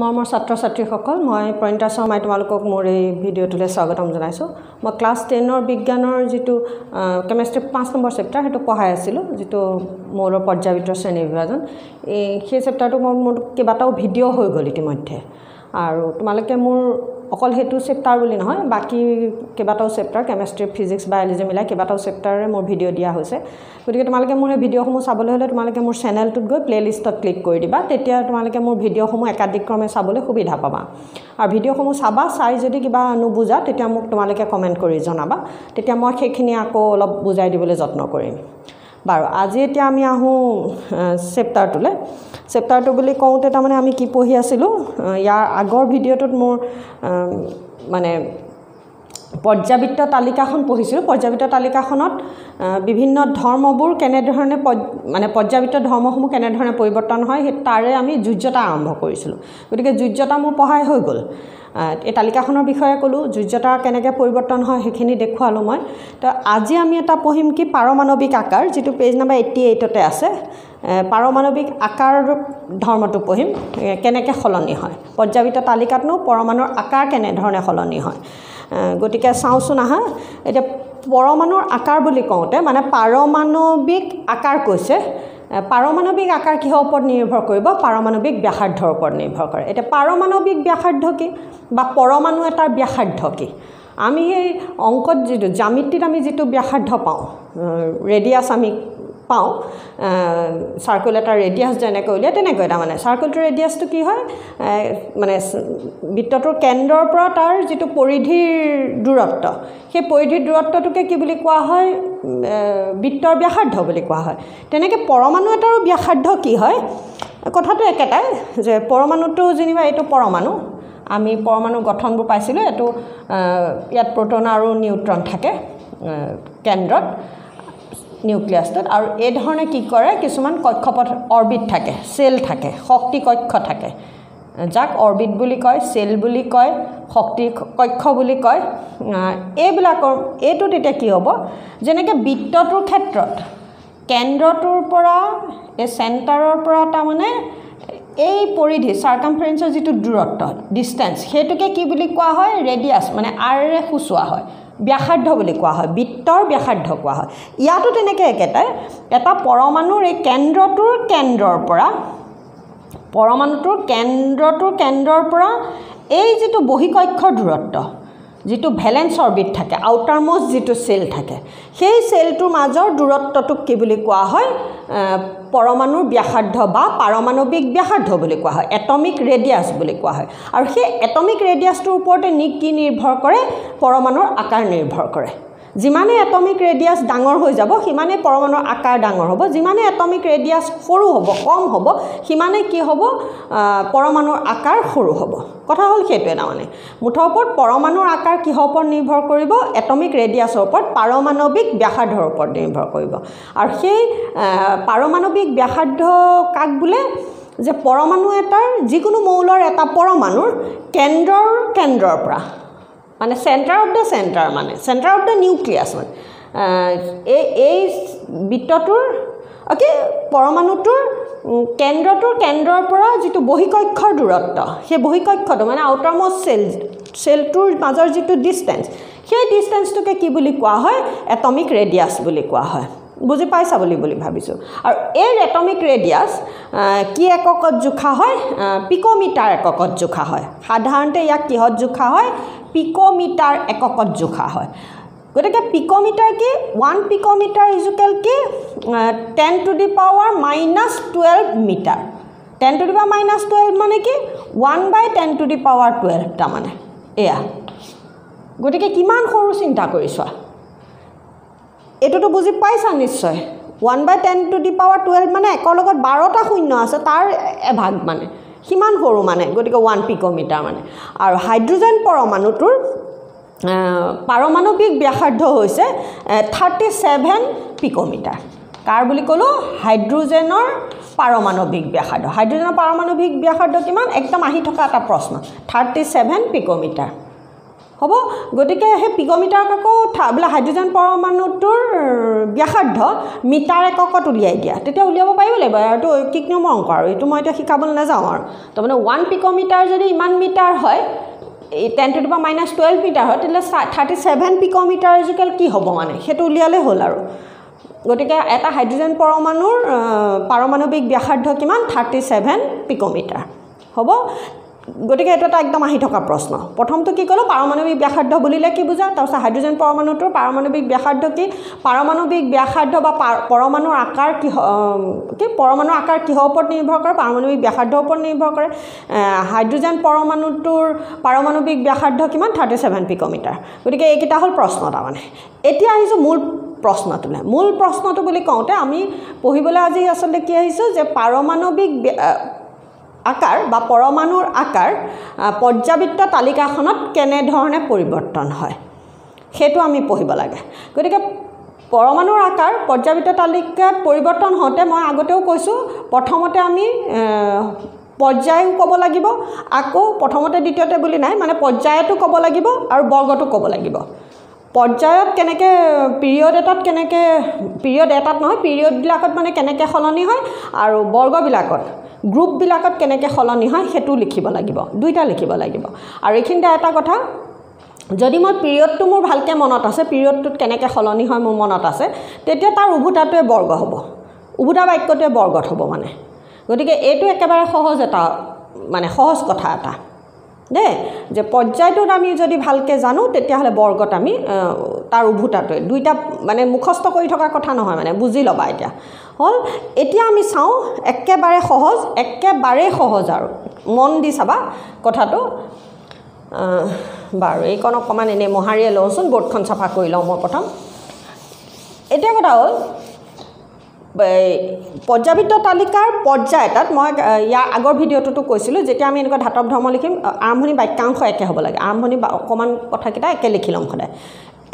মই মোৰ ছাত্ৰ ছাত্ৰীসকল মই প্ৰণীতা শৰ্মাই তোমালোকক মোৰ এই ভিডিঅ'টোলৈ স্বাগতম জনাইছোঁ। মই ক্লাছ টেনৰ বিজ্ঞানৰ যিটো কেমেষ্ট্ৰি পাঁচ নম্বৰ চেপ্টাৰ সেইটো পঢ়াই আছিলোঁ যিটো মৌলৰ পৰ্যাবৃত্ত শ্ৰেণী বিভাজন। এই সেই চেপ্টাৰটো মোৰ মোৰ কেইবাটাও ভিডিঅ' হৈ গ'ল ইতিমধ্যে। আৰু তোমালোকে মোৰ অকল সেইটো চেপ্টাৰ বুলি নহয় বাকী কেইবাটাও চেপ্টাৰ কেমেষ্ট্ৰি ফিজিক্স বায়'লজি মিলাই কেইবাটাও চেপ্টাৰে মোৰ ভিডিঅ' দিয়া হৈছে। গতিকে তোমালোকে মোৰ সেই ভিডিঅ'সমূহ চাবলৈ হ'লে তোমালোকে মোৰ চেনেলটোত গৈ প্লে'লিষ্টত ক্লিক কৰি দিবা তেতিয়া তোমালোকে মোৰ ভিডিঅ'সমূহ একাধিক্ৰমে চাবলৈ সুবিধা পাবা। আৰু ভিডিঅ'সমূহ চাবা চাই যদি কিবা নুবুজা তেতিয়া মোক তোমালোকে কমেণ্ট কৰি জনাবা। তেতিয়া মই সেইখিনি আকৌ অলপ বুজাই দিবলৈ যত্ন কৰিম। বাৰু আজি এতিয়া আমি আহোঁ চেপ্টাৰটোলৈ চেপ্টাৰটো বুলি কওঁতে তাৰমানে আমি কি পঢ়ি আছিলোঁ? ইয়াৰ আগৰ ভিডিঅ'টোত মোৰ মানে পৰ্যাবৃত্ত তালিকাখন পঢ়িছিলোঁ। পৰ্যাবৃত্ত তালিকাখনত বিভিন্ন ধৰ্মবোৰ কেনেধৰণে মানে পৰ্যাবৃত্ত ধৰ্মসমূহ কেনেধৰণে পৰিৱৰ্তন হয় সেই তাৰে আমি যুৰ্যতা আৰম্ভ কৰিছিলোঁ। গতিকে যুৰ্যতা মোৰ পঢ়াই হৈ গ'ল। এই তালিকাখনৰ বিষয়ে ক'লোঁ যুৰ্যতা কেনেকৈ পৰিৱৰ্তন হয় সেইখিনি দেখুৱালোঁ মই। তো আজি আমি এটা পঢ়িম কি পাৰমাণৱিক আকাৰ যিটো পেজ নাম্বাৰ এইট্টি এইটতে আছে। পাৰমাণৱিক আকাৰ ধৰ্মটো পঢ়িম কেনেকৈ সলনি হয়। পৰ্যাবৃত্ত তালিকাতনো পৰমাণুৰ আকাৰ কেনেধৰণে সলনি হয়। গতিকে চাওঁচোন আহা এতিয়া পৰমাণুৰ আকাৰ বুলি কওঁতে মানে পাৰমাণৱিক আকাৰ কৈছে পাৰমাণৱিক আকাৰ কিহৰ ওপৰত নিৰ্ভৰ কৰিব? পাৰমাণৱিক ব্যাসাৰ্ধৰ ওপৰত নিৰ্ভৰ কৰে। এতিয়া পাৰমাণৱিক ব্যাসাৰ্ধ কি? বা পৰমাণু এটাৰ ব্যাসাৰ্ধ কি? আমি সেই অংকত যিটো জ্যামিতিত আমি যিটো ব্যাসাৰ্ধ পাওঁ ৰেডিয়াছ আমি পাওঁ। চাৰ্কুল এটাৰ ৰেডিয়াছ যেনেকৈ উলিয়াই তেনেকৈ তাৰমানে। চাৰ্কুলটোৰ ৰেডিয়াছটো কি হয়? মানে বৃত্তটোৰ কেন্দ্ৰৰ পৰা তাৰ যিটো পৰিধিৰ দূৰত্ব সেই পৰিধিৰ দূৰত্বটোকে কি বুলি কোৱা হয়? বৃত্তৰ ব্যাসাৰ্ধ বুলি কোৱা হয়। তেনেকৈ পৰমাণু এটাৰো ব্যাসাৰ্ধ কি হয়? কথাটো একেটাই যে পৰমাণুটো যেনিবা এইটো পৰমাণু আমি পৰমাণু গঠনবোৰ পাইছিলোঁ এইটো ইয়াত প্ৰটন আৰু নিউট্ৰন থাকে কেন্দ্ৰত। নিউক্লিয়াছটোত আৰু এই ধৰণে কি কৰে কিছুমান কক্ষপথ অৰ্বিট থাকে চেল থাকে শক্তি কক্ষ থাকে। যাক অৰ্বিট বুলি কয় চেল বুলি কয় শক্তি কক্ষ বুলি কয় এইবিলাকৰ এইটো তেতিয়া কি হ'ব যেনেকৈ বৃত্তটোৰ ক্ষেত্ৰত কেন্দ্ৰটোৰ পৰা এই চেণ্টাৰৰ পৰা তাৰমানে এই পৰিধি চাৰ্কামফাৰেঞ্চৰ যিটো দূৰত্ব ডিষ্টেঞ্চ সেইটোকে কি বুলি কোৱা হয় ৰেডিয়াছ মানে আৰেৰে সূচোৱা হয়। ব্যাসাৰ্ধ বুলি কোৱা হয় বৃত্তৰ ব্যাসাৰ্ধ কোৱা হয়। ইয়াতো তেনেকৈ একেটাই এটা পৰমাণুৰ এই কেন্দ্ৰটোৰ কেন্দ্ৰৰ পৰা পৰমাণুটোৰ কেন্দ্ৰটোৰ কেন্দ্ৰৰ পৰা এই যিটো বহিকক্ষৰ দূৰত্ব যিটো ভেলেঞ্চ অৰ্বিট থাকে আউটাৰ মষ্ট যিটো চেল থাকে সেই চেলটোৰ মাজৰ দূৰত্বটোক কি বুলি কোৱা হয়? পৰমাণুৰ ব্যাসাৰ্ধ বা পাৰমাণৱিক ব্যাসাৰ্ধ বুলি কোৱা হয় এটমিক ৰেডিয়াছ বুলি কোৱা হয়। আৰু সেই এটমিক ৰেডিয়াছটোৰ ওপৰতে নি কি নিৰ্ভৰ কৰে? পৰমাণুৰ আকাৰ নিৰ্ভৰ কৰে। যিমানে এটমিক ৰেডিয়াছ ডাঙৰ হৈ যাব সিমানেই পৰমাণুৰ আকাৰ ডাঙৰ হ'ব। যিমানে এটমিক ৰেডিয়াছ সৰু হ'ব কম হ'ব সিমানেই কি হ'ব? পৰমাণুৰ আকাৰ সৰু হ'ব। কথা হ'ল সেইটোৱে তাৰমানে। মুঠৰ ওপৰত পৰমাণুৰ আকাৰ কিহৰ ওপৰত নিৰ্ভৰ কৰিব? এটমিক ৰেডিয়াছৰ ওপৰত পাৰমাণৱিক ব্যাসাৰ্ধৰ ওপৰত নিৰ্ভৰ কৰিব। আৰু সেই পাৰমাণৱিক ব্যাসাৰ্ধ কাক বোলে? যে পৰমাণু এটাৰ যিকোনো মৌলৰ এটা পৰমাণুৰ কেন্দ্ৰৰ কেন্দ্ৰৰ পৰা। মানে চেণ্টাৰ অফ দ্য চেণ্টাৰ মানে চেণ্টাৰ অফ দ্য নিউক্লিয়াছ মানে। এই এই বৃত্তটোৰ অ'কে পৰমাণুটোৰ কেন্দ্ৰটোৰ কেন্দ্ৰৰ পৰা যিটো বহিকক্ষৰ দূৰত্ব সেই বহিকক্ষটো মানে আউটাৰ মষ্ট চেল চেলটোৰ মাজৰ যিটো ডিষ্টেঞ্চ সেই ডিষ্টেঞ্চটোকে কি বুলি কোৱা হয়? এটমিক ৰেডিয়াছ বুলি কোৱা হয়। বুজি পাইছা বুলি বুলি ভাবিছোঁ। আৰু এই এটমিক ৰেডিয়াছ কি এককত জোখা হয়? পিক'মিটাৰ এককত জোখা হয়। সাধাৰণতে ইয়াক কিহত জোখা হয়? পিক'মিটাৰ এককত জোখা হয়। গতিকে পিক'মিটাৰ কি ওৱান পিক'মিটাৰ ইজুকেল কি ten to the power minus twelve metre. Ten to the power minus twelve মানে কি? One by ten to the power twelve তাৰমানে। এয়া। গতিকে কিমান সৰু চিন্তা কৰি চোৱা। এইটোতো বুজি পাইছা নিশ্চয়। One by ten to the power twelve মানে একৰ লগত বাৰটা শূন্য আছে তাৰ এভাগ মানে। সিমান সৰু মানে গতিকে ওৱান পিক'মিটাৰ মানে। আৰু হাইড্ৰজেন পৰমাণুটোৰ পাৰমাণৱিক ব্যাসাৰ্ধ হৈছে থাৰ্টি ছেভেন পিক'মিটাৰ কাৰ বুলি ক'লোঁ? হাইড্ৰজেনৰ পাৰমাণৱিক ব্যাসাৰ্ধ। হাইড্ৰজেনৰ পাৰমাণৱিক ব্যাসাৰ্ধ কিমান? একদম আহি থকা এটা প্ৰশ্ন। থাৰ্টি ছেভেন পিক'মিটাৰ হ'ব? গতিকে সেই পিক'মিটাৰক আকৌ বোলে হাইড্ৰজেন পৰমাণুটোৰ ব্যাসাৰ্ধ মিটাৰ এককত উলিয়াই দিয়া। তেতিয়া উলিয়াব পাৰিব লাগিব। এইটো ঐকিক নিয়মৰ অংক আৰু এইটো মই এতিয়া শিকাবলৈ নাযাওঁ আৰু। তাৰমানে ওৱান পিক'মিটাৰ যদি ইমান মিটাৰ হয় ten to the power minus twelve metre হয় তেতিয়াহ'লে থাৰ্টি ছেভেন পিক'মিটাৰ আজিকালি কি হ'ব মানে? সেইটো উলিয়ালেই হ'ল আৰু। গতিকে এটা হাইড্ৰজেন পৰমাণুৰ পাৰমাণৱিক ব্যাসাৰ্ধ কিমান? থাৰ্টি ছেভেন পিক'মিটাৰ হ'ব? গতিকে এইটো এটা একদম আহি থকা প্ৰশ্ন। প্ৰথমটো কি ক'লোঁ পাৰমাণৱিক ব্যাসাৰ্ধ বুলিলে কি বুজা? তাৰপিছত হাইড্ৰজেন পৰমাণুটোৰ পাৰমাণৱিক ব্যাসাৰ্ধ কি? পাৰমাণৱিক ব্যাসাৰ্ধ বা পৰমাণুৰ আকাৰ কিহ কি? পৰমাণুৰ আকাৰ কিহৰ ওপৰত নিৰ্ভৰ কৰে? পাৰমাণৱিক ব্যাসাৰ্ধৰ ওপৰত নিৰ্ভৰ কৰে। হাইড্ৰজেন পৰমাণুটোৰ পাৰমাণৱিক ব্যাসাৰ্ধ কিমান? Thirty seven picometre. গতিকে এইকেইটা হ'ল প্ৰশ্ন তাৰমানে। এতিয়া আহিছোঁ মূল প্ৰশ্নটোলৈ। মূল প্ৰশ্নটো বুলি কওঁতে আমি পঢ়িবলৈ আজি আচলতে কি আহিছোঁ? যে পাৰমাণৱিক আকাৰ বা পৰমাণুৰ আকাৰ পৰ্যাবৃত্ত তালিকাখনত কেনেধৰণে পৰিৱৰ্তন হয়? সেইটো আমি পঢ়িব লাগে। গতিকে পৰমাণুৰ আকাৰ পৰ্যাবৃত্ত তালিকাত পৰিৱৰ্তন হওঁতে মই আগতেও কৈছোঁ প্ৰথমতে আমি পৰ্যায়ো ক'ব লাগিব আকৌ প্ৰথমতে দ্বিতীয়তে বুলি নাই মানে পৰ্যায়তো ক'ব লাগিব আৰু বৰ্গতো ক'ব লাগিব। পৰ্যায়ত কেনেকৈ পিৰিয়ড এটাত কেনেকৈ পিৰিয়ড এটাত নহয় পিৰিয়ডবিলাকত মানে কেনেকৈ সলনি হয় আৰু বৰ্গবিলাকত। গ্ৰুপবিলাকত কেনেকৈ সলনি হয় সেইটো লিখিব লাগিব দুইটা লিখিব লাগিব। আৰু এইখিনিতে এটা কথা যদি মই পিৰিয়ডটো মোৰ ভালকৈ মনত আছে পিৰিয়ডটোত কেনেকৈ সলনি হয় মোৰ মনত আছে তেতিয়া তাৰ উভোতাটোৱে বৰ্গ হ'ব উভোতা বাক্যটোৱে বৰ্গত হ'ব মানে। গতিকে এইটো একেবাৰে সহজ এটা মানে সহজ কথা এটা। দেই যে পৰ্যায়টোত আমি যদি ভালকৈ জানো তেতিয়াহ'লে বৰ্গত আমি তাৰ উভোতাটোৱে দুইটা মানে মুখস্থ কৰি থকা কথা নহয় মানে বুজি ল'বা এতিয়া। হ'ল এতিয়া আমি চাওঁ একেবাৰে সহজ একেবাৰেই সহজ আৰু। মন দি চাবা কথাটো। বাৰু এইকণ অকণমান এনেই মহাৰীয়ে লওঁচোন বৰ্ডখন চাফা কৰি লওঁ মই প্ৰথম। এতিয়া কথা হ'ল পৰ্যাবৃত্ত তালিকাৰ পৰ্যায় এটাত মই ইয়াৰ আগৰ ভিডিঅ'টোতো কৈছিলোঁ যেতিয়া আমি এনেকুৱা ধাতৱ ধৰ্ম লিখিম আৰম্ভণি বাক্যাংশ একে হ'ব লাগে। আৰম্ভণি অকণমান কথাকেইটা একে লিখি ল'ম সদায়।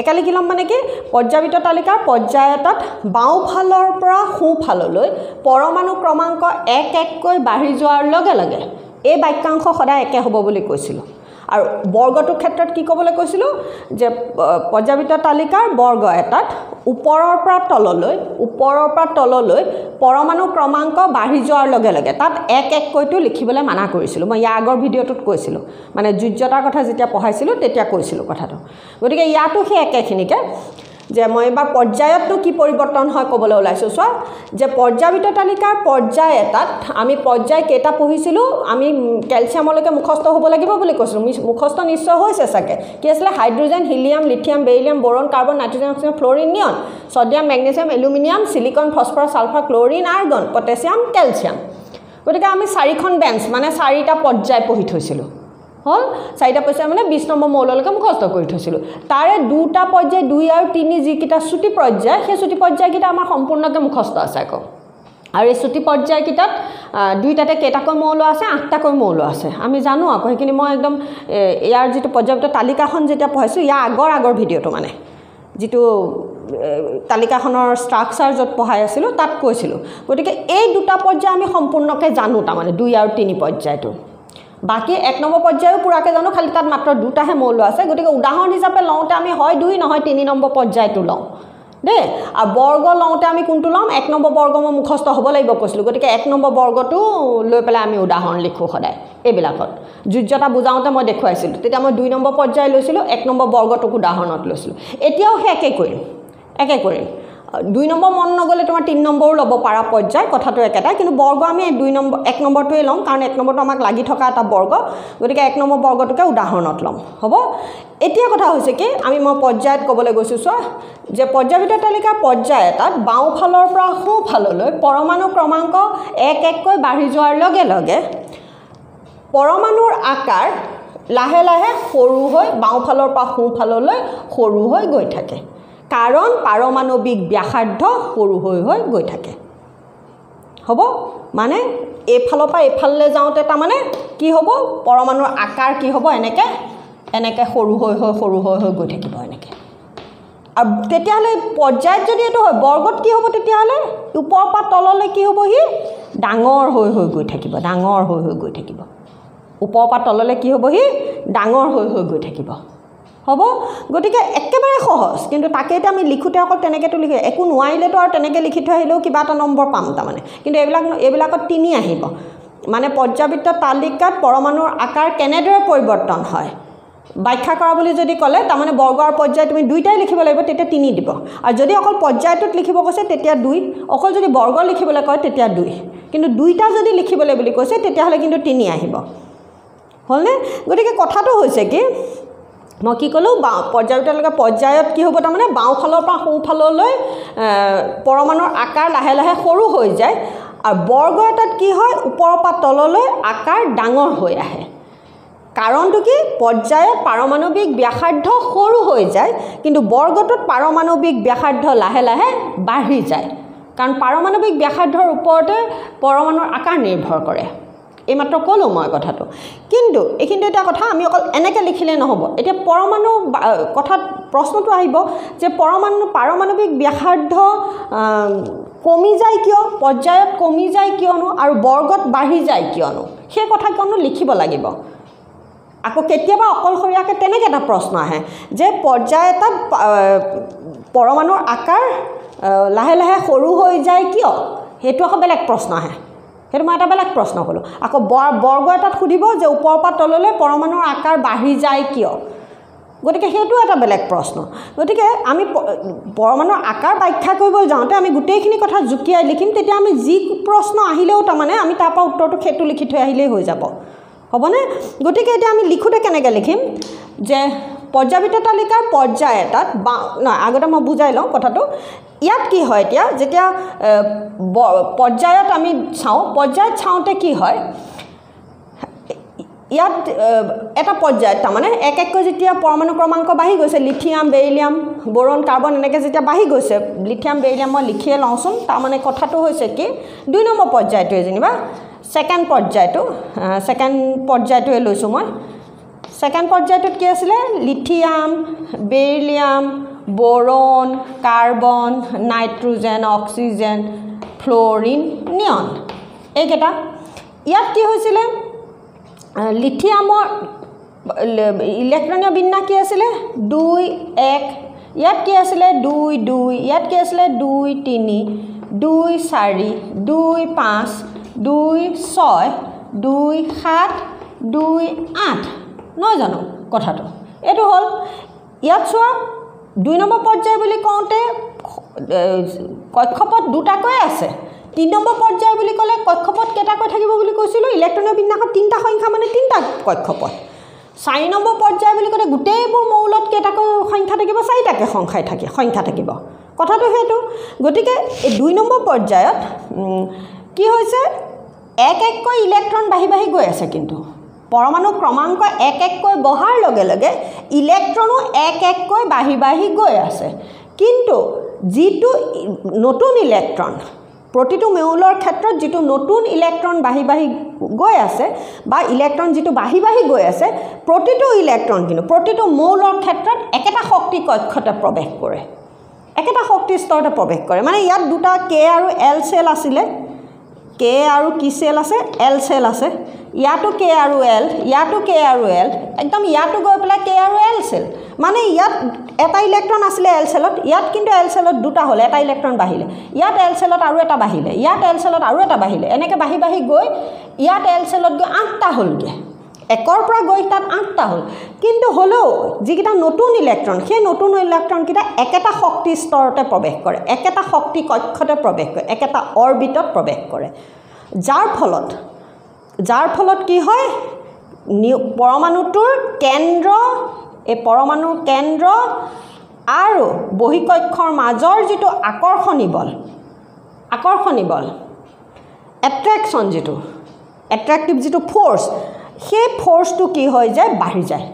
একে লিখি ল'ম মানে কি? পৰ্যাবৃত্ত তালিকাৰ পৰ্যায় এটাত বাওঁফালৰ পৰা সোঁফাললৈ পৰমাণু ক্ৰমাংক এক এককৈ বাঢ়ি যোৱাৰ লগে লগে এই বাক্যাংশ সদায় একে হ'ব বুলি কৈছিলোঁ। আৰু বৰ্গটোৰ ক্ষেত্ৰত কি ক'বলৈ কৈছিলোঁ? যে পৰ্যাবৃত্ত তালিকাৰ বৰ্গ এটাত ওপৰৰ পৰা তললৈ ওপৰৰ পৰা তললৈ পৰমাণু ক্ৰমাংক বাঢ়ি যোৱাৰ লগে লগে তাত এক এককৈতো লিখিবলৈ মানা কৰিছিলোঁ। মই ইয়াৰ আগৰ ভিডিঅ'টোত কৈছিলোঁ। মানে যোজ্যতাৰ কথা যেতিয়া পঢ়াইছিলোঁ তেতিয়া কৈছিলোঁ কথাটো। গতিকে ইয়াতো সেই একেখিনিকে। যে মই এইবাৰ পৰ্যায়তনো কি পৰিৱৰ্তন হয় ক'বলৈ ওলাইছোঁ। চোৱা যে পৰ্যায়বৃত্ত তালিকাৰ পৰ্যায় এটাত আমি পৰ্যায় কেইটা পঢ়িছিলোঁ আমি কেলছিয়ামলৈকে মুখস্থ হ'ব লাগিব বুলি কৈছিলোঁ। মুখস্থ নিশ্চয় হৈছে চাগে। কি আছিলে? Hydrogen helium lithium beryllium boron carbon nitrogen oxygen fluorine neon sodium magnesium aluminium silicon phosphorus sulphur chlorine argon potassium calcium. গতিকে আমি চাৰিখন বেঞ্চ মানে চাৰিটা পৰ্যায় পঢ়ি থৈছিলোঁ। হ'ল চাৰিটা পৰ্যায় মানে বিছ নম্বৰ মৌললৈকে মুখস্থ কৰি থৈছিলোঁ। তাৰে দুটা পৰ্যায় দুই আৰু তিনি যিকেইটা চুটি পৰ্যায় সেই চুটি পৰ্যায়কেইটা আমাৰ সম্পূৰ্ণকৈ মুখস্থ আছে আকৌ। আৰু এই চুটি পৰ্যায়কেইটাত দুইটাতে কেইটাকৈ মৌল আছে আঠটাকৈ মৌল আছে। আমি জানো আকৌ সেইখিনি মই একদম ইয়াৰ যিটো পৰ্যাপ্ত তালিকাখন যেতিয়া পঢ়াইছোঁ ইয়াৰ আগৰ আগৰ ভিডিঅ'টো মানে। যিটো তালিকাখনৰ ষ্ট্ৰাকচাৰ য'ত পঢ়াই আছিলোঁ তাত কৈছিলোঁ। গতিকে এই দুটা পৰ্যায় আমি সম্পূৰ্ণকৈ জানো তাৰমানে দুই আৰু তিনি পৰ্যায়টো। বাকী এক নম্বৰ পৰ্যায়ো পূৰাকৈ জানো খালি তাত মাত্ৰ দুটাহে মৌল আছে। গতিকে উদাহৰণ হিচাপে লওঁতে আমি হয় দুই নহয় তিনি নম্বৰ পৰ্যায়টো লওঁ। দেই আৰু বৰ্গ লওঁতে আমি কোনটো ল'ম? এক নম্বৰ বৰ্গ মই মুখস্থ হ'ব লাগিব কৈছিলোঁ। গতিকে এক নম্বৰ বৰ্গটো লৈ পেলাই আমি উদাহৰণ লিখোঁ সদায় এইবিলাকত। যোজ্যতা বুজাওঁতে মই দেখুৱাইছিলোঁ। তেতিয়া মই দুই নম্বৰ পৰ্যায় লৈছিলোঁ এক নম্বৰ বৰ্গটোক উদাহৰণত লৈছিলোঁ। এতিয়াও সেই একে কৰিম। একে কৰিম। দুই নম্বৰ মন নগ'লে তোমাৰ তিনি নম্বৰো ল'ব পাৰা পৰ্যায় কথাটো একেটাই কিন্তু বৰ্গ আমি দুই নম্বৰ এক নম্বৰটোৱে ল'ম কাৰণ এক নম্বৰটো আমাক লাগি থকা এটা বৰ্গ। গতিকে এক নম্বৰ বৰ্গটোকে উদাহৰণত ল'ম হ'ব? এতিয়া কথা হৈছে কি আমি মই পৰ্যায়ত ক'বলৈ গৈছোঁ চোৱা যে পৰ্যায়ভিত্ত তালিকাৰ পৰ্যায় এটাত বাওঁফালৰ পৰা সোঁফাললৈ পৰমাণু ক্ৰমাংক এক এককৈ বাঢ়ি যোৱাৰ লগে লগে পৰমাণুৰ আকাৰ লাহে লাহে সৰু হৈ বাওঁফালৰ পৰা সোঁফাললৈ সৰু হৈ গৈ থাকে। কাৰণ পাৰমাণৱিক ব্যাসাৰ্ধ সৰু হৈ হৈ গৈ থাকে। হ'ব? মানে এইফালৰ পৰা এইফাললৈ যাওঁতে তাৰমানে কি হ'ব? পৰমাণুৰ আকাৰ কি হ'ব? এনেকৈ এনেকৈ সৰু হৈ হৈ সৰু হৈ হৈ গৈ থাকিব এনেকৈ। আৰু তেতিয়াহ'লে পৰ্যায়ত যদি এইটো হয় বৰ্গত কি হ'ব তেতিয়াহ'লে? ওপৰৰ পৰা তললৈ কি হ'বহি? ডাঙৰ হৈ হৈ গৈ থাকিব ডাঙৰ হৈ হৈ গৈ থাকিব। ওপৰৰ পৰা তললৈ কি হ'বহি? ডাঙৰ হৈ হৈ গৈ থাকিব। হ'ব? গতিকে একেবাৰে সহজ। কিন্তু তাকে এতিয়া আমি লিখোঁতে অকল তেনেকৈতো লিখি একো নোৱাৰিলেতো আৰু তেনেকৈ লিখি থৈ আহিলেও কিবা এটা নম্বৰ পাম তাৰমানে। কিন্তু এইবিলাক এইবিলাকত তিনি আহিব। মানে পৰ্যাবৃত্ত তালিকাত পৰমাণুৰ আকাৰ কেনেদৰে পৰিৱৰ্তন হয়? ব্যাখ্যা কৰা বুলি যদি ক'লে তাৰমানে বৰ্গ আৰু পৰ্যায় তুমি দুইটাই লিখিব লাগিব তেতিয়া তিনি দিব। আৰু যদি অকল পৰ্যায়টোত লিখিব কৈছে তেতিয়া দুই। অকল যদি বৰ্গ লিখিবলৈ কয় তেতিয়া দুই। কিন্তু দুইটা যদি লিখিবলৈ বুলি কৈছে তেতিয়াহ'লে কিন্তু তিনি আহিব। হ'লনে? গতিকে কথাটো হৈছে কি মই কি ক'লোঁ বাওঁ পৰ্যায়লৈকে পৰ্যায়ত কি হ'ব তাৰমানে বাওঁফালৰ পৰা সোঁফাললৈ পৰমাণুৰ আকাৰ লাহে লাহে সৰু হৈ যায় আৰু বৰ্গ এটাত কি হয় ওপৰৰ পৰা তললৈ আকাৰ ডাঙৰ হৈ আহে। কাৰণটো কি পৰ্যায়ত পাৰমাণৱিক ব্যাসাৰ্ধ সৰু হৈ যায় কিন্তু বৰ্গটোত পাৰমাণৱিক ব্যাসাৰ্ধ লাহে লাহে বাঢ়ি যায়। কাৰণ পাৰমাণৱিক ব্যাসাৰ্ধৰ ওপৰতে পৰমাণুৰ আকাৰ নিৰ্ভৰ কৰে। এইমাত্ৰ ক'লোঁ মই কথাটো। কিন্তু এইখিনিতে এটা কথা আমি অকল এনেকৈ লিখিলে নহ'ব। এতিয়া পৰমাণু কথাত প্ৰশ্নটো আহিব যে পৰমাণু পাৰমাণৱিক ব্যাসাৰ্ধ কমি যায় কিয় পৰ্যায়ত কমি যায় কিয়নো আৰু বৰ্গত বাঢ়ি যায় কিয়নো সেই কথাকণো লিখিব লাগিব। আকৌ কেতিয়াবা অকলশৰীয়াকৈ তেনেকৈ এটা প্ৰশ্ন আহে যে পৰ্যায় এটাত পৰমাণুৰ আকাৰ লাহে লাহে সৰু হৈ যায় কিয়? সেইটো আকৌ বেলেগ প্ৰশ্ন আহে। সেইটো মই এটা বেলেগ প্ৰশ্ন ক'লোঁ। আকৌ বৰ বৰ্গ এটাত সুধিব যে ওপৰৰ পৰা তললৈ পৰমাণুৰ আকাৰ বাঢ়ি যায় কিয়? গতিকে সেইটো এটা বেলেগ প্ৰশ্ন। গতিকে আমি পৰমাণুৰ আকাৰ ব্যাখ্যা কৰিব যাওঁতে আমি গোটেইখিনি কথা জুকিয়াই লিখিম তেতিয়া আমি যি প্ৰশ্ন আহিলেও তাৰমানে আমি তাৰপৰা উত্তৰটো সেইটো লিখি থৈ আহিলেই হৈ যাব। হ'বনে? গতিকে এতিয়া আমি লিখোঁতে কেনেকৈ লিখিম? যে পৰ্যাবৃত্ত তালিকাৰ পৰ্যায় এটাত বা নহয় আগতে মই বুজাই লওঁ কথাটো। ইয়াত কি হয় এতিয়া যেতিয়া পৰ্যায়ত আমি চাওঁ পৰ্যায়ত চাওঁতে কি হয়? ইয়াত এটা পৰ্যায়ত তাৰমানে এক এককৈ যেতিয়া পৰমাণু ক্ৰমাংক বাঢ়ি গৈছে লিথিয়াম বেৰিলিয়াম বৰণ কাৰ্বন এনেকৈ যেতিয়া বাঢ়ি গৈছে লিথিয়াম বেৰিলিয়াম মই লিখিয়ে লওঁচোন তাৰমানে কথাটো হৈছে কি দুই নম্বৰ পৰ্যায়টোৱে যেনিবা ছেকেণ্ড পৰ্যায়টো ছেকেণ্ড পৰ্যায়টোৱে লৈছোঁ মই। ছেকেণ্ড পৰ্যায়টোত কি আছিলে? Lithium beryllium boron carbon nitrogen oxygen fluorine neon এইকেইটা। ইয়াত কি হৈছিলে? লিথিয়ামৰ ইলেক্ট্ৰনীয় বিন্যাস কি আছিলে? দুই এক। ইয়াত কি আছিলে? দুই দুই। ইয়াত কি আছিলে? দুই তিনি। দুই চাৰি। দুই পাঁচ। দুই ছয়। দুই সাত। দুই আঠ। নহয় জানো কথাটো? এইটো হ'ল ইয়াত চোৱা দুই নম্বৰ পৰ্যায় বুলি কওঁতে কক্ষপথ দুটাকৈ আছে। তিনি নম্বৰ পৰ্যায় বুলি ক'লে কক্ষপথ কেইটাকৈ থাকিব বুলি কৈছিলোঁ? ইলেক্ট্ৰনীয় বিন্যাসত তিনিটা সংখ্যা মানে তিনিটা কক্ষপথ। চাৰি নম্বৰ পৰ্যায় বুলি ক'লে গোটেইবোৰ মৌলত কেইটাকৈ সংখ্যা থাকিব? চাৰিটাকৈ সংখ্যাই থাকে সংখ্যা থাকিব। কথাটো সেইটো। গতিকে এই দুই নম্বৰ পৰ্যায়ত কি হৈছে? এক এককৈ ইলেক্ট্ৰন বাঢ়ি বাঢ়ি গৈ আছে কিন্তু। পৰমাণু ক্ৰমাংক এক এককৈ বঢ়াৰ লগে লগে ইলেক্ট্ৰনো এক এককৈ বাঢ়ি বাঢ়ি গৈ আছে। কিন্তু যিটো নতুন ইলেক্ট্ৰন প্ৰতিটো মেউলৰ ক্ষেত্ৰত যিটো নতুন ইলেক্ট্ৰন বাঢ়ি বাঢ়ি গৈ আছে বা ইলেক্ট্ৰন যিটো বাঢ়ি বাঢ়ি গৈ আছে প্ৰতিটো ইলেক্ট্ৰন কিন্তু প্ৰতিটো মৌলৰ ক্ষেত্ৰত একেটা শক্তি কক্ষতে প্ৰৱেশ কৰে। একেটা শক্তি স্তৰতে প্ৰৱেশ কৰে। মানে ইয়াত দুটা কে আৰু এল চেল আছিলে। কে আৰু কি চেল আছে? এল চেল আছে। ইয়াতো কে আৰু এল ইয়াতো কে আৰু এল একদম ইয়াতো গৈ পেলাই কে আৰু এল চেল মানে ইয়াত এটা ইলেক্ট্ৰন আছিলে এল চেলত ইয়াত কিন্তু এল চেলত দুটা হ'ল এটা ইলেক্ট্ৰন বাঢ়িলে। ইয়াত এল চেলত আৰু এটা বাঢ়িলে ইয়াত এল চেলত আৰু এটা বাঢ়িলে। এনেকৈ বাঢ়ি বাঢ়ি গৈ ইয়াত এল চেলত গৈ আঠটা হ'লগৈ। একৰ পৰা গৈ তাত আঠটা হ'ল। কিন্তু হ'লেও যিকেইটা নতুন ইলেক্ট্ৰন সেই নতুন ইলেক্ট্ৰনকেইটা একেটা শক্তি স্তৰতে প্ৰৱেশ কৰে। একেটা শক্তি কক্ষতে প্ৰৱেশ কৰে। একেটা অৰ্বিটত প্ৰৱেশ কৰে। যাৰ ফলত যাৰ ফলত কি হয়? পৰমাণুটোৰ কেন্দ্ৰ এই পৰমাণুৰ কেন্দ্ৰ আৰু বহিকক্ষৰ মাজৰ যিটো আকৰ্ষণী বল আকৰ্ষণী বল এট্ৰেকশ্যন যিটো এট্ৰেক্টিভ যিটো ফ'ৰ্চ সেই ফ'ৰ্চটো কি হৈ যায়? বাঢ়ি যায়।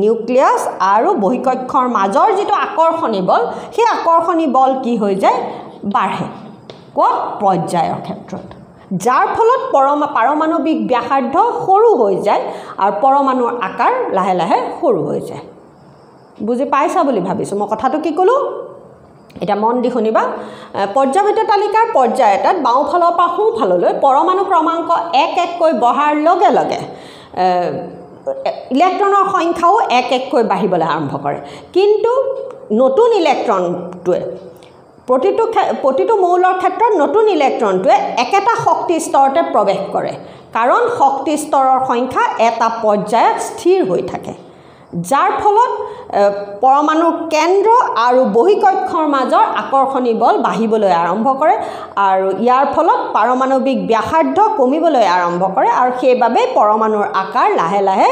নিউক্লিয়াছ আৰু বহিকক্ষৰ মাজৰ যিটো আকৰ্ষণী বল সেই আকৰ্ষণী বল কি হৈ যায়? বাঢ়ে। ক'ত? পৰ্যায়ৰ ক্ষেত্ৰত। যাৰ ফলত পৰমা পাৰমাণৱিক ব্যাসাৰ্ধ সৰু হৈ যায় আৰু পৰমাণুৰ আকাৰ লাহে লাহে সৰু হৈ যায়। বুজি পাইছা বুলি ভাবিছোঁ। মই কথাটো কি ক'লোঁ? এতিয়া মন দি শুনিবা। পৰ্যাবৃত্ত তালিকাৰ পৰ্যায় এটাত বাওঁফালৰ পৰা সোঁফাললৈ পৰমাণু ক্ৰমাংক এক এককৈ বঢ়াৰ লগে লগে ইলেক্ট্ৰনৰ সংখ্যাও এক এককৈ বাঢ়িবলৈ আৰম্ভ কৰে। কিন্তু নতুন ইলেক্ট্ৰনটোৱে প্ৰতিটো প্ৰতিটো মৌলৰ ক্ষেত্ৰত নতুন ইলেক্ট্ৰনটোৱে একেটা শক্তি স্তৰতে প্ৰৱেশ কৰে। কাৰণ শক্তি স্তৰৰ সংখ্যা এটা পৰ্যায়ত স্থিৰ হৈ থাকে। যাৰ ফলত পৰমাণুৰ কেন্দ্ৰ আৰু বহিকক্ষৰ মাজৰ আকৰ্ষণী বল বাঢ়িবলৈ আৰম্ভ কৰে আৰু ইয়াৰ ফলত পাৰমাণৱিক ব্যাসাৰ্ধ কমিবলৈ আৰম্ভ কৰে আৰু সেইবাবেই পৰমাণুৰ আকাৰ লাহে লাহে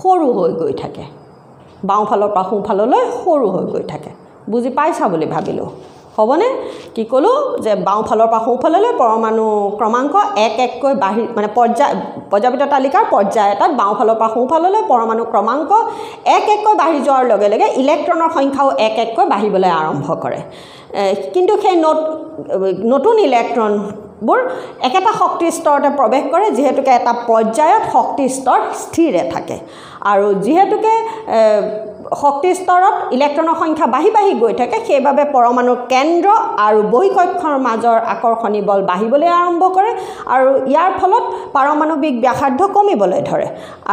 সৰু হৈ গৈ থাকে। বাওঁফালৰ পৰা সোঁফাললৈ সৰু হৈ গৈ থাকে। বুজি পাইছা বুলি ভাবিলোঁ। হ'বনে? কি ক'লোঁ যে বাওঁফালৰ পৰা সোঁফাললৈ পৰমাণু ক্ৰমাংক এক এককৈ বাঢ়ি মানে পৰ্যায় পৰ্যাপিত তালিকাৰ পৰ্যায় এটাত বাওঁফালৰ পৰা সোঁফাললৈ পৰমাণু ক্ৰমাংক এক এককৈ বাঢ়ি যোৱাৰ লগে লগে ইলেক্ট্ৰনৰ সংখ্যাও এক এককৈ বাঢ়িবলৈ আৰম্ভ কৰে। কিন্তু সেই নতুন ইলেক্ট্ৰনবোৰ একেটা শক্তি স্তৰতে প্ৰৱেশ কৰে যিহেতুকে এটা পৰ্যায়ত শক্তি স্তৰ স্থিৰে থাকে। আৰু যিহেতুকে শক্তি স্তৰত ইলেক্ট্ৰনৰ সংখ্যা বাঢ়ি বাঢ়ি গৈ থাকে সেইবাবে পৰমাণুৰ কেন্দ্ৰ আৰু বহিকক্ষৰ মাজৰ আকৰ্ষণী বল বাঢ়িবলৈ আৰম্ভ কৰে আৰু ইয়াৰ ফলত পাৰমাণৱিক ব্যাসাৰ্ধ কমিবলৈ ধৰে।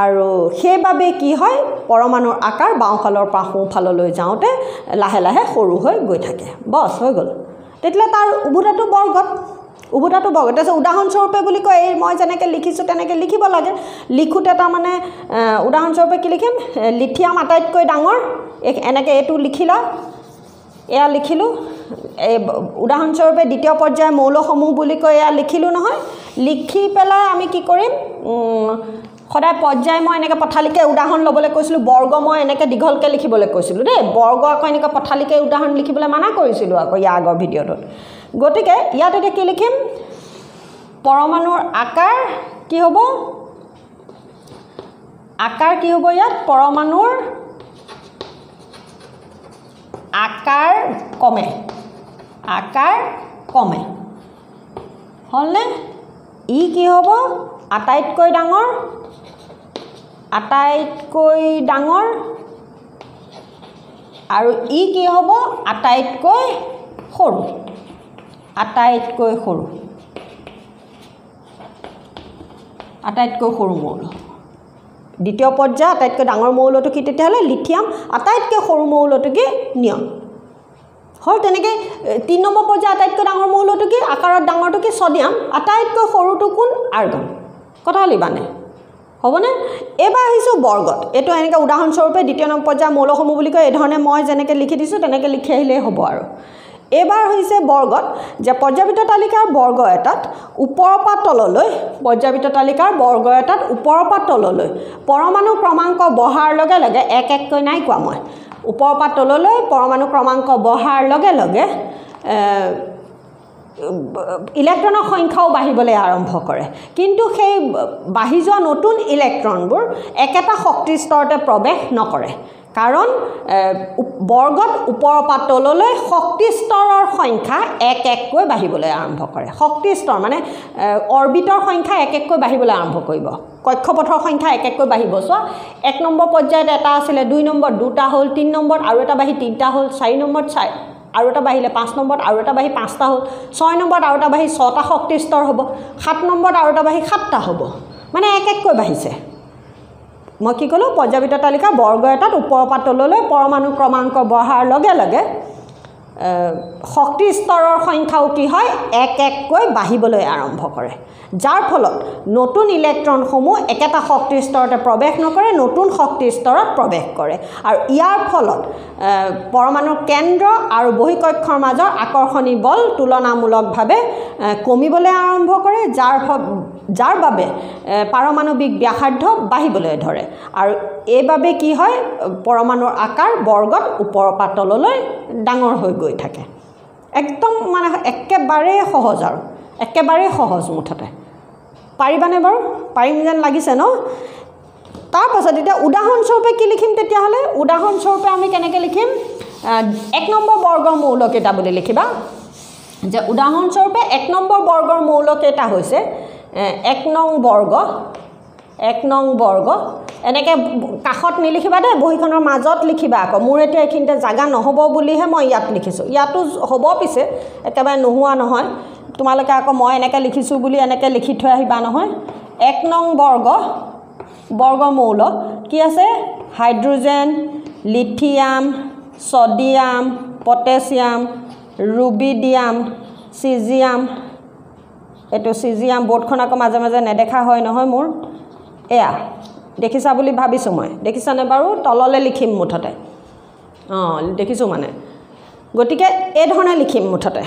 আৰু সেইবাবে কি হয় পৰমাণুৰ আকাৰ বাওঁফালৰ পৰা সোঁফাললৈ যাওঁতে লাহে লাহে সৰু হৈ গৈ থাকে। বছ হৈ গ'ল। তেতিয়াহ'লে তাৰ উভোতাটো বৰ্গত। উভতাটো বৰ্গ তাৰপিছত উদাহৰণস্বৰূপে বুলি কয় এই মই যেনেকৈ লিখিছোঁ তেনেকৈ লিখিব লাগে। লিখোঁতে তাৰমানে উদাহৰণস্বৰূপে কি লিখিম? লিথিয়াম আটাইতকৈ ডাঙৰ এই এনেকৈ এইটো লিখিলা এয়া লিখিলোঁ। এই উদাহৰণস্বৰূপে দ্বিতীয় পৰ্যায়ৰ মৌলসমূহ বুলি কৈ এয়া লিখিলোঁ নহয়। লিখি পেলাই আমি কি কৰিম? সদায় পৰ্যায় মই এনেকৈ পথালিকৈ উদাহৰণ ল'বলৈ কৈছিলোঁ বৰ্গ মই এনেকৈ দীঘলকৈ লিখিবলৈ কৈছিলোঁ দেই। বৰ্গ আকৌ এনেকৈ পথালিকৈ উদাহৰণ লিখিবলৈ মানা কৰিছিলোঁ আকৌ ইয়াৰ আগৰ ভিডিঅ'টোত। গতিকে ইয়াত এতিয়া কি লিখিম? পৰমাণুৰ আকাৰ কি হ'ব? আকাৰ কি হ'ব ইয়াত? পৰমাণুৰ আকাৰ কমে। আকাৰ কমে। হ'লনে? ই কি হ'ব? আটাইতকৈ ডাঙৰ। আটাইতকৈ ডাঙৰ। আৰু ই কি হ'ব? আটাইতকৈ সৰু। আটাইতকৈ সৰু। আটাইতকৈ সৰু মৌল। দ্বিতীয় পৰ্যায় আটাইতকৈ ডাঙৰ মৌলটো কি তেতিয়াহ'লে? লিথিয়াম। আটাইতকৈ সৰু মৌলটো কি? নিয়ম। হ'ল তেনেকৈ তিনি নম্বৰ পৰ্যায় আটাইতকৈ ডাঙৰ মৌলটো কি? আকাৰত ডাঙৰটো কি? ছডিয়াম। আটাইতকৈ সৰুটো কোন? আৰ্গন। কথা লিবানে হ'বনে? এইবাৰ আহিছোঁ বৰ্গত এইটো এনেকৈ উদাহৰণস্বৰূপে দ্বিতীয় নম্বৰ পৰ্যায়ৰ মৌলসমূহ বুলি কয়। এইধৰণে মই যেনেকৈ লিখি দিছোঁ তেনেকৈ লিখি আহিলেই হ'ব আৰু। এইবাৰ হৈছে বৰ্গত যে পৰ্যাপিত তালিকাৰ বৰ্গ এটাত ওপৰৰ পৰা তললৈ পৰ্যাপিত তালিকাৰ বৰ্গ এটাত ওপৰৰ পৰা তললৈ পৰমাণু ক্ৰমাংক বঢ়াৰ লগে লগে এক এককৈ নাই কোৱা মই। ওপৰৰ পৰা তললৈ পৰমাণু ক্ৰমাংক বঢ়াৰ লগে লগে ইলেক্ট্ৰনৰ সংখ্যাও বাঢ়িবলৈ আৰম্ভ কৰে। কিন্তু সেই বাঢ়ি যোৱা নতুন ইলেক্ট্ৰনবোৰ একেটা শক্তি স্তৰতে প্ৰৱেশ নকৰে। কাৰণ বৰ্গত ওপৰৰ পৰা তললৈ শক্তি স্তৰৰ সংখ্যা এক এককৈ বাঢ়িবলৈ আৰম্ভ কৰে। শক্তি স্তৰ মানে অৰ্বিটৰ সংখ্যা এক এককৈ বাঢ়িবলৈ আৰম্ভ কৰিব। কক্ষপথৰ সংখ্যা এক এককৈ বাঢ়িব। চোৱা এক নম্বৰ পৰ্যায়ত এটা আছিলে দুই নম্বৰত দুটা হ'ল তিনি নম্বৰত আৰু এটা বাঢ়ি তিনিটা হ'ল চাৰি নম্বৰত চাই আৰু এটা বাঢ়িলে পাঁচ নম্বৰত আৰু এটা বাঢ়ি পাঁচটা হ'ল ছয় নম্বৰত আৰু এটা বাঢ়ি ছটা শক্তি স্তৰ হ'ব সাত নম্বৰত আৰু এটা বাঢ়ি সাতটা হ'ব মানে এক এককৈ বাঢ়িছে। মই কি ক'লোঁ পৰ্যাপিত তালিকা বৰ্গ এটাত ওপৰৰ পৰা তললৈ পৰমাণু ক্ৰমাংক বঢ়াৰ লগে লগে শক্তি স্তৰৰ সংখ্যাও কি হয়? এক এককৈ বাঢ়িবলৈ আৰম্ভ কৰে। যাৰ ফলত নতুন ইলেক্ট্ৰনসমূহ একেটা শক্তি স্তৰতে প্ৰৱেশ নকৰে নতুন শক্তি স্তৰত প্ৰৱেশ কৰে। আৰু ইয়াৰ ফলত পৰমাণুৰ কেন্দ্ৰ আৰু বহিকক্ষৰ মাজৰ আকৰ্ষণী বল তুলনামূলকভাৱে কমিবলৈ আৰম্ভ কৰে যাৰ যাৰ বাবে পাৰমাণৱিক ব্যাসাৰ্ধ বাঢ়িবলৈ ধৰে। আৰু এইবাবে কি হয় পৰমাণুৰ আকাৰ বৰ্গত ওপৰৰ পৰা তললৈ ডাঙৰ হৈ গৈ থাকে। একদম মানে একেবাৰেই সহজ আৰু একেবাৰেই সহজ মুঠতে। পাৰিবানে বাৰু? পাৰিম যেন লাগিছে ন? তাৰপাছত এতিয়া উদাহৰণস্বৰূপে কি লিখিম তেতিয়াহ'লে? উদাহৰণস্বৰূপে আমি কেনেকৈ লিখিম? এক নম্বৰ বৰ্গৰ মৌলকেইটা বুলি লিখিবা। যে উদাহৰণস্বৰূপে এক নম্বৰ বৰ্গৰ মৌলকেইটা হৈছে এক নং বৰ্গ এক নং বৰ্গ। এনেকৈ কাষত নিলিখিবা দেই বহীখনৰ মাজত লিখিবা আকৌ। মোৰ এতিয়া এইখিনিতে জেগা নহ'ব বুলিহে মই ইয়াত লিখিছোঁ। ইয়াতো হ'ব পিছে একেবাৰে নোহোৱা নহয়। তোমালোকে আকৌ মই এনেকৈ লিখিছোঁ বুলি এনেকৈ লিখি থৈ আহিবা নহয়। এক নং বৰ্গ বৰ্গমৌল। কি আছে? Hydrogen lithium sodium potassium rubidium caesium এইটো চিজিয়াম বৰ্ডখন আকৌ মাজে মাজে নেদেখা হয় নহয় মোৰ। এয়া দেখিছা বুলি ভাবিছোঁ মই। দেখিছানে বাৰু? তললৈ লিখিম মুঠতে। অঁ দেখিছোঁ মানে। গতিকে এইধৰণে লিখিম মুঠতে।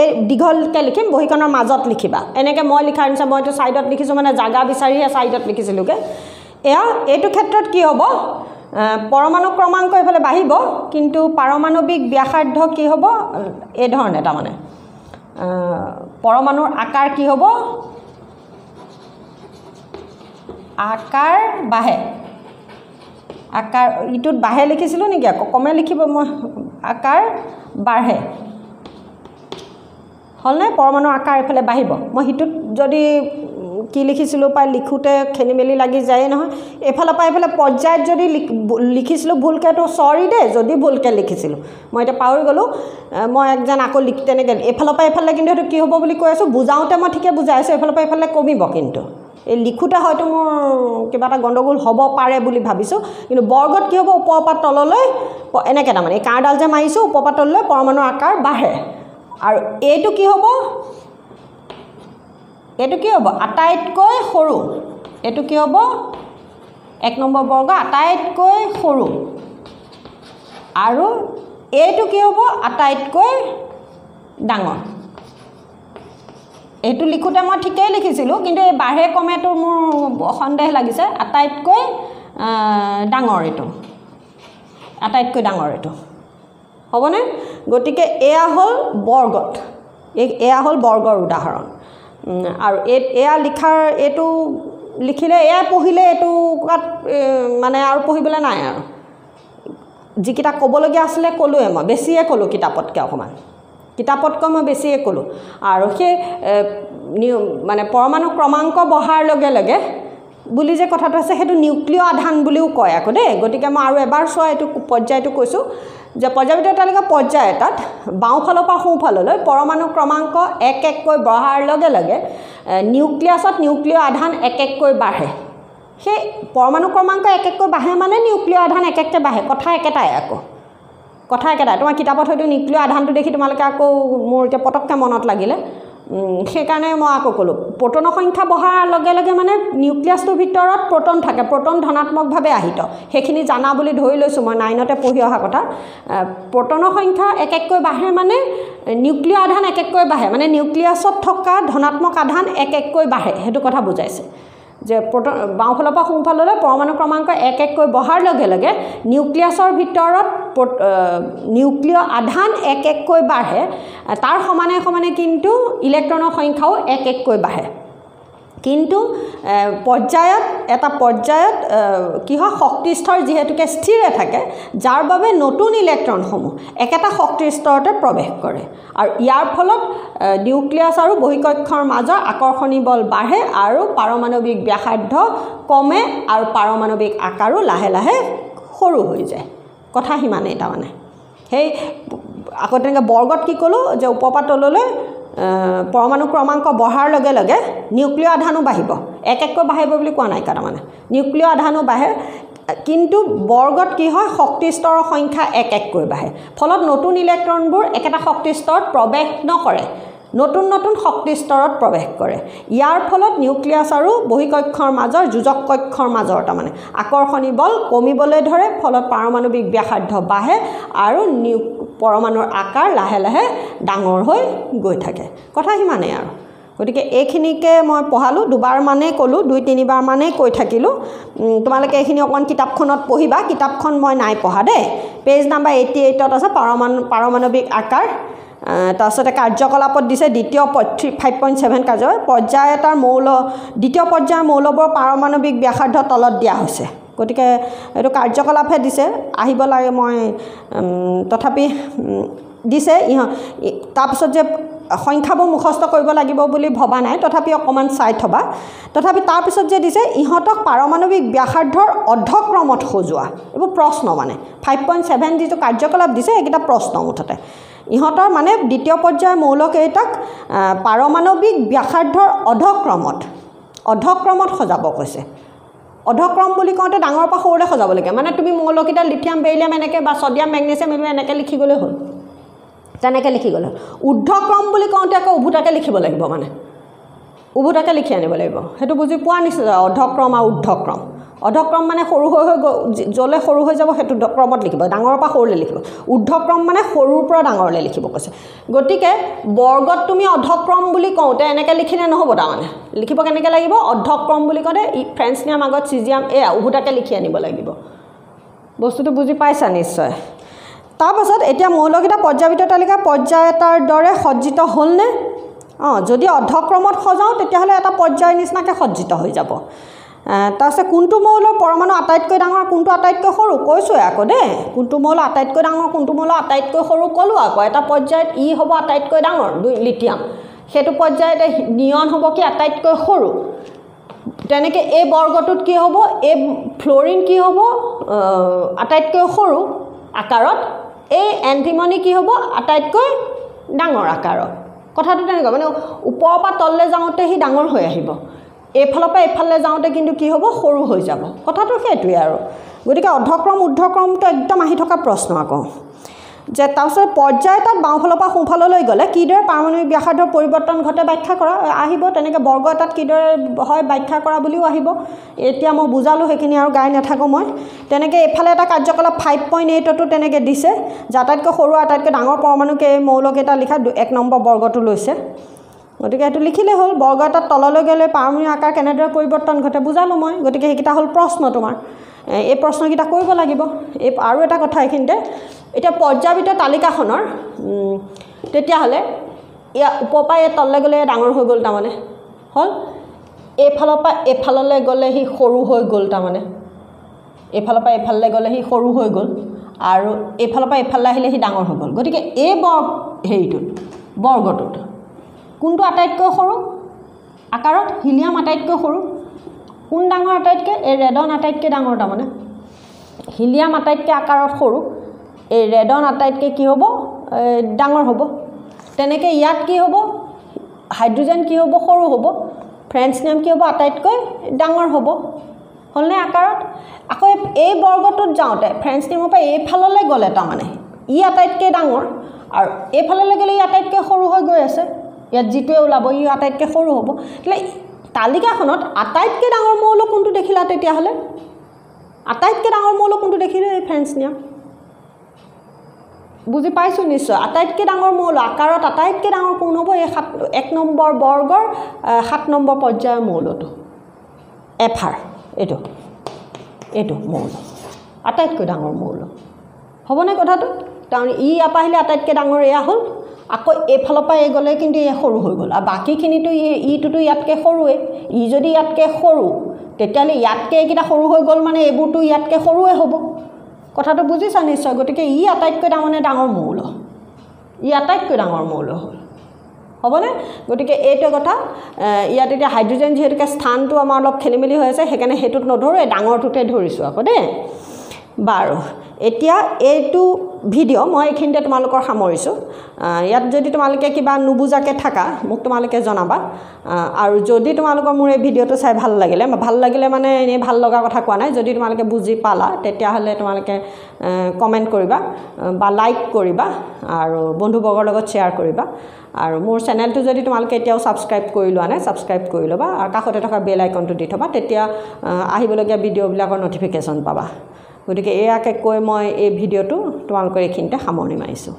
এই দীঘলকৈ লিখিম বহীখনৰ মাজত লিখিবা। এনেকৈ মই লিখাৰ নিচিনা মইতো ছাইডত লিখিছোঁ মানে জাগা বিচাৰিহে ছাইডত লিখিছিলোঁগৈ। এয়া এইটো ক্ষেত্ৰত কি হ'ব? পৰমাণু ক্ৰমাংক এইফালে বাঢ়িব কিন্তু পাৰমাণৱিক ব্যাসাৰ্ধ কি হ'ব? এইধৰণে তাৰমানে। পৰমাণুৰ আকাৰ কি হ'ব? আকাৰ বাঢ়ে। আকাৰ ইটোত বাঢ়ে লিখিছিলোঁ নেকি আকৌ? কমে লিখিব মই। আকাৰ বাঢ়ে। হ'লনে? পৰমাণুৰ আকাৰ এইফালে বাঢ়িব। মই সিটোত যদি কি লিখিছিলোঁ পাই লিখোঁতে খেলি মেলি লাগি যায়েই নহয়। এইফালৰ পৰা এইফালে পৰ্যায়ত যদি লিখিছিলোঁ ভুলকৈতো চৰি দেই যদি ভুলকৈ লিখিছিলোঁ। মই এতিয়া পাহৰি গ'লোঁ মই একজন আকৌ লিখি তেনেকৈ এইফালৰ পৰা এইফালে কিন্তু সেইটো কি হ'ব বুলি কৈ আছোঁ বুজাওঁতে মই ঠিকে বুজাই আছোঁ এইফালৰ পৰা এইফালে কমিব কিন্তু। এই লিখোঁতে হয়তো মোৰ কিবা এটা গণ্ডগোল হ'ব পাৰে বুলি ভাবিছোঁ কিন্তু বৰ্গত কি হ'ব ওপৰৰ পৰা তললৈ এনেকৈ তাৰমানে এই কাঁড়ডাল যে মাৰিছোঁ ওপৰৰ পৰা তললৈ পৰমাণুৰ আকাৰ বাঢ়ে। আৰু এইটো কি হ'ব? এইটো কি হ'ব? আটাইতকৈ সৰু। এইটো কি হ'ব? এক নম্বৰ বৰ্গ আটাইতকৈ সৰু। আৰু এইটো কি হ'ব? আটাইতকৈ ডাঙৰ। এইটো লিখোঁতে মই ঠিকেই লিখিছিলোঁ কিন্তু এই বাঢ়ে কমেটো মোৰ সন্দেহ লাগিছে। আটাইতকৈ ডাঙৰ এইটো। আটাইতকৈ ডাঙৰ এইটো। হ'বনে? গতিকে এয়া হ'ল বৰ্গত। এই এয়া হ'ল বৰ্গৰ উদাহৰণ। আৰু এই এয়া লিখাৰ এইটো লিখিলে এয়া পঢ়িলে এইটো মানে আৰু পঢ়িবলৈ নাই আৰু। যিকেইটা ক'বলগীয়া আছিলে ক'লোৱে মই বেছিয়ে ক'লোঁ কিতাপতকৈ অকণমান কিতাপতকৈ মই বেছিয়ে ক'লোঁ। আৰু সেই মানে পৰমাণু ক্ৰমাংক বঢ়াৰ লগে লগে বুলি যে কথাটো আছে সেইটো নিউক্লিয় আধান বুলিও কয় আকৌ দেই। গতিকে মই আৰু এবাৰ চোৱা এইটো পৰ্যায়টো কৈছোঁ যে পৰ্যায়ভিত্তিক তালিকা পৰ্যায় এটাত বাওঁফালৰ পৰা সোঁফাললৈ পৰমাণু ক্ৰমাংক এক এককৈ বঢ়াৰ লগে লগে নিউক্লিয়াছত নিউক্লিয় আধান এক এককৈ বাঢ়ে। সেই পৰমাণু ক্ৰমাংক এক এককৈ বাঢ়ে মানে নিউক্লিয় আধান এক এককৈ বাঢ়ে কথা একেটাই আকৌ। কথা একেটাই। তোমাৰ কিতাপত হয়তো নিউক্লিয় আধানটো দেখি তোমালোকে আকৌ মোৰ এতিয়া পটককৈ মনত লাগিলে। সেইকাৰণে মই আকৌ ক'লোঁ প্ৰটনৰ সংখ্যা বঢ়াৰ লগে লগে মানে নিউক্লিয়াছটোৰ ভিতৰত প্ৰটন থাকে প্ৰটন ধনাত্মকভাৱে আহিত। সেইখিনি জানা বুলি ধৰি লৈছোঁ মই নাইনতে পঢ়ি অহা কথা। প্ৰটনৰ সংখ্যা এক এককৈ বাঢ়ে মানে নিউক্লিয় আধান এক এককৈ বাঢ়ে মানে নিউক্লিয়াছত থকা ধনাত্মক আধান এক এককৈ বাঢ়ে সেইটো কথা বুজাইছে। যে বাওঁফালৰ পৰা সোঁফাললৈ পৰমাণু ক্ৰমাংক এক এককৈ বঢ়াৰ লগে লগে নিউক্লিয়াছৰ ভিতৰত নিউক্লিয় আধান এক এককৈ বাঢ়ে। তাৰ সমানে সমানে কিন্তু ইলেক্ট্ৰনৰ সংখ্যাও এক এককৈ বাঢ়ে। কিন্তু পৰ্যায়ত এটা পৰ্যায়ত কি হয় শক্তিস্তৰ যিহেতুকে স্থিৰে থাকে যাৰ বাবে নতুন ইলেক্ট্ৰনসমূহ একেটা শক্তিৰ স্তৰতে প্ৰৱেশ কৰে। আৰু ইয়াৰ ফলত নিউক্লিয়াছ আৰু বহিকক্ষৰ মাজৰ আকৰ্ষণী বল বাঢ়ে আৰু পাৰমাণৱিক ব্যাসাৰ্ধ কমে আৰু পাৰমাণৱিক আকাৰো লাহে লাহে সৰু হৈ যায়। কথা সিমানেই তাৰমানে। সেই আকৌ তেনেকৈ বৰ্গত কি ক'লোঁ যে ওপৰপা তললৈ পৰমাণু ক্ৰমাংক বঢ়াৰ লগে লগে নিউক্লিয় আধানো বাঢ়িব। এক এককৈ বাঢ়িব বুলি কোৱা নাই তাৰমানে নিউক্লিয় আধানো বাঢ়ে কিন্তু বৰ্গত কি হয় শক্তি স্তৰৰ সংখ্যা এক এককৈ বাঢ়ে। ফলত নতুন ইলেক্ট্ৰনবোৰ একেটা শক্তি স্তৰত প্ৰৱেশ নকৰে। নতুন নতুন শক্তি স্তৰত প্ৰৱেশ কৰে। ইয়াৰ ফলত নিউক্লিয়াছ আৰু বহিকক্ষৰ মাজৰ যোজক কক্ষৰ মাজৰ তাৰমানে আকৰ্ষণী বল কমিবলৈ ধৰে ফলত পাৰমাণৱিক ব্যাসাৰ্ধ বাঢ়ে আৰু নিউ পৰমাণুৰ আকাৰ লাহে লাহে ডাঙৰ হৈ গৈ থাকে। কথা সিমানেই আৰু। গতিকে এইখিনিকে মই পঢ়ালোঁ দুবাৰমানেই ক'লোঁ দুই তিনিবাৰমানেই কৈ থাকিলোঁ। তোমালোকে এইখিনি অকণমান কিতাপখনত পঢ়িবা কিতাপখন মই নাই পঢ়া দেই। পেজ নাম্বাৰ এইটি এইটত আছে পাৰমাণু পাৰমাণৱিক আকাৰ। তাৰপিছতে কাৰ্যকলাপত দিছে দ্বিতীয় থ্ৰী ফাইভ পইণ্ট ছেভেন কাৰ্য পৰ্যায় এটাৰ মৌল দ্বিতীয় পৰ্যায়ৰ মৌলবৰ পাৰমাণৱিক ব্যাসাৰ্ধ তলত দিয়া হৈছে। গতিকে এইটো কাৰ্যকলাপহে দিছে। আহিব লাগে মই তথাপি দিছে। ইহ তাৰপিছত যে সংখ্যাবোৰ মুখস্থ কৰিব লাগিব বুলি ভবা নাই তথাপি অকণমান চাই থবা। তথাপি তাৰপিছত যে দিছে ইহঁতক পাৰমাণৱিক ব্যাসাৰ্ধৰ অৰ্ধক্ৰমত সজোৱা। এইবোৰ প্ৰশ্ন মানে। ফাইভ পইণ্ট ছেভেন যিটো কাৰ্যকলাপ দিছে সেইকেইটা প্ৰশ্ন মুঠতে। ইহঁতৰ মানে দ্বিতীয় পৰ্যায়ৰ মৌলকেইটাক পাৰমাণৱিক ব্যাসাৰ্ধৰ অধক্ৰমত অধক্ৰমত সজাব কৈছে। অধক্ৰম বুলি কওঁতে ডাঙৰৰ পৰা সৰুলৈ সজাব লাগে। মানে তুমি মৌলকেইটা লিথিয়াম বেৰিলিয়াম এনেকৈ বা ছডিয়াম মেগনেছিয়াম এইবোৰ এনেকৈ লিখি গ'লেই হ'ল। তেনেকৈ লিখি গ'লে উৰ্ধক্ৰম বুলি কওঁতে আকৌ উভোটাকৈ লিখিব লাগিব মানে। উভোটাকৈ লিখি আনিব লাগিব। সেইটো বুজি পোৱা নিচিনা অৰ্ধক্ৰম আৰু উৰ্ধক্ৰম অৰ্ধক্ৰম মানে সৰু হৈ হৈ য'লৈ সৰু হৈ যাব সেইটো ক্ৰমত লিখিব ডাঙৰৰ পৰা সৰুলৈ লিখিব। উৰ্ধক্ৰম মানে সৰুৰ পৰা ডাঙৰলৈ লিখিব কৈছে। গতিকে বৰ্গত তুমি অৰ্ধক্ৰম বুলি কওঁতে এনেকৈ লিখিলে নহ'ব তাৰমানে। লিখিব কেনেকৈ লাগিব? অৰ্ধক্ৰম বুলি কওঁতে ফ্ৰেঞ্চ নিয়াম আগত চিজিয়াম এয়া উভোটাকৈ লিখি আনিব লাগিব। বস্তুটো বুজি পাইছা নিশ্চয়? তাৰপাছত এতিয়া মৌলকেইটা পৰ্যায়বৃত্ত তালিকা পৰ্যায় এটাৰ দৰে সজ্জিত হ'লনে? অঁ যদি অৰ্ধক্ৰমত সজাওঁ তেতিয়াহ'লে এটা পৰ্যায়ৰ নিচিনাকৈ সজ্জিত হৈ যাব। তাৰপিছত কোনটো মৌলৰ পৰমাণু আটাইতকৈ ডাঙৰ কোনটো আটাইতকৈ সৰু? কৈছোঁৱে আকৌ দেই। কোনটো মৌল আটাইতকৈ ডাঙৰ কোনটো মৌল আটাইতকৈ সৰু ক'লোঁ আকৌ। এটা পৰ্যায়ত ই হ'ব আটাইতকৈ ডাঙৰ দুই লিথিয়াম। সেইটো পৰ্যায়তে নিয়ন হ'ব কি আটাইতকৈ সৰু? তেনেকৈ এই বৰ্গটোত কি হ'ব? এই ফ্ল'ৰিন কি হ'ব? আটাইতকৈ সৰু আকাৰত। এই এণ্টিমনি কি হ'ব? আটাইতকৈ ডাঙৰ আকাৰত। কথাটো তেনেকুৱা মানে ওপৰৰ পৰা তললৈ যাওঁতে সি ডাঙৰ হৈ আহিব। এইফালৰ পৰা এইফালে যাওঁতে কিন্তু কি হ'ব? সৰু হৈ যাব। কথাটো সেইটোৱে আৰু। গতিকে অৰ্ধক্ৰম ঊৰ্ধক্ৰমটো একদম আহি থকা প্ৰশ্ন আকৌ। যে তাৰপিছত পৰ্যায় এটাত বাওঁফালৰ পৰা সোঁফাললৈ গ'লে কিদৰে পাৰমাণৱিক ব্যাসাৰ্ধৰ পৰিৱৰ্তন ঘটে ব্যাখ্যা কৰা আহিব। তেনেকৈ বৰ্গ এটাত কিদৰে হয় ব্যাখ্যা কৰা বুলিও আহিব। এতিয়া মই বুজালোঁ সেইখিনি আৰু গাই নাথাকোঁ মই। তেনেকৈ এইফালে এটা কাৰ্যকলাপ ফাইভ পইণ্ট এইটতো তেনেকৈ দিছে। যে আটাইতকৈ সৰু আটাইতকৈ ডাঙৰ পৰমাণুকে এই মৌলকেইটা লিখা এক নম্বৰ বৰ্গটো লৈছে। গতিকে সেইটো লিখিলেই হ'ল বৰ্গ এটাত তললৈ গ'লে পাৰমাণৱিক আকাৰ কেনেদৰে পৰিৱৰ্তন ঘটে বুজালোঁ মই গতিকে সেইকেইটা হ'ল প্ৰশ্ন তোমাৰ। এই প্ৰশ্নকেইটা কৰিব লাগিব। এই আৰু এটা কথা এইখিনিতে এতিয়া পৰ্যায়বৃত্ত তালিকাখনৰ তেতিয়াহ'লে ইয়াৰ ওপৰৰ পৰা এই তললৈ গ'লে ডাঙৰ হৈ গ'ল তাৰমানে। হ'ল? এইফালৰ পৰা এইফাললৈ গ'লে সি সৰু হৈ গ'ল তাৰমানে। এইফালৰ পৰা এইফাললৈ গ'লে সি সৰু হৈ গ'ল আৰু এইফালৰ পৰা এইফালে আহিলে সি ডাঙৰ হৈ গ'ল। গতিকে এই বৰ হেৰিটোত বৰ্গটোত কোনটো আটাইতকৈ সৰু? আকাৰত হিলিয়াম আটাইতকৈ সৰু। কোন ডাঙৰ আটাইতকৈ? এই ৰেডন আটাইতকৈ ডাঙৰ তাৰমানে। হিলিয়াম আটাইতকৈ আকাৰত সৰু। এই ৰেডন আটাইতকৈ কি হ'ব? ডাঙৰ হ'ব। তেনেকৈ ইয়াত কি হ'ব? হাইড্ৰজেন কি হ'ব? সৰু হ'ব। ফ্ৰেঞ্চনিয়াম কি হ'ব? আটাইতকৈ ডাঙৰ হ'ব। হ'লনে আকাৰত? আকৌ এই বৰ্গটোত যাওঁতে ফ্ৰেঞ্চনিয়ামৰ পৰা এইফাললৈ গ'লে তাৰমানে ই আটাইতকৈ ডাঙৰ আৰু এইফাললৈ গ'লে ই আটাইতকৈ সৰু হৈ গৈ আছে। ইয়াত যিটোৱে ওলাব ই আটাইতকৈ সৰু হ'ব। তেতিয়াহ'লে তালিকাখনত আটাইতকৈ ডাঙৰ মৌল কোনটো দেখিলা তেতিয়াহ'লে? আটাইতকৈ ডাঙৰ মৌল কোনটো দেখিলোঁ এই ফ্ৰেঞ্চনিয়াম বুজি পাইছোঁ নিশ্চয়। আটাইতকৈ ডাঙৰ মৌল আকাৰত আটাইতকৈ ডাঙৰ কোন হ'ব? এই সাত এক নম্বৰ বৰ্গৰ সাত নম্বৰ পৰ্যায়ৰ মৌলটো। এফাৰ এইটো এইটো মৌল। আটাইতকৈ ডাঙৰ মৌল। হ'বনে কথাটো? কাৰণ ই ইয়াৰ পৰা আহিলে আটাইতকৈ ডাঙৰ এয়া হ'ল আকৌ এইফালৰ পৰা এই গ'লে কিন্তু এই সৰু হৈ গ'ল। আৰু বাকীখিনিতো ইটোতো ইয়াতকৈ সৰুৱে। ই যদি ইয়াতকৈ সৰু তেতিয়াহ'লে ইয়াতকৈ এইকেইটা সৰু হৈ গ'ল মানে এইবোৰতো ইয়াতকৈ সৰুৱে হ'ব। কথাটো বুজিছা নিশ্চয়? গতিকে ই আটাইতকৈ তাৰমানে ডাঙৰ মৌল? ই আটাইতকৈ ডাঙৰ মৌল হ'ল। হ'বনে? গতিকে এইটো কথা। ইয়াত এতিয়া হাইড্ৰজেন যিহেতুকে স্থানটো আমাৰ অলপ খেলি মেলি হৈ আছে সেইকাৰণে সেইটোত নধৰোঁ এই ডাঙৰটোতে ধৰিছোঁ আকৌ দেই। বাৰু এতিয়া এইটো ভিডিঅ' মই এইখিনিতে তোমালোকৰ সামৰিছোঁ। ইয়াত যদি তোমালোকে কিবা নুবুজাকৈ থাকা মোক তোমালোকে জনাবা। আৰু যদি তোমালোকৰ মোৰ এই ভিডিঅ'টো চাই ভাল লাগিলে ভাল লাগিলে মানে এনেই ভাল লগা কথা কোৱা নাই যদি তোমালোকে বুজি পালা তেতিয়াহ'লে তোমালোকে কমেণ্ট কৰিবা বা লাইক কৰিবা আৰু বন্ধুবৰ্গৰ লগত শ্বেয়াৰ কৰিবা। আৰু মোৰ চেনেলটো যদি তোমালোকে এতিয়াও ছাবস্ক্ৰাইব কৰি লোৱা নাই ছাবস্ক্ৰাইব কৰি ল'বা আৰু কাষতে থকা বেল আইকনটো দি থ'বা তেতিয়া আহিবলগীয়া ভিডিঅ'বিলাকৰ ন'টিফিকেশ্যন পাবা। গতিকে এয়াকে কৈ মই এই ভিডিঅ'টো তোমালোকৰ এইখিনিতে সামৰণি মাৰিছোঁ।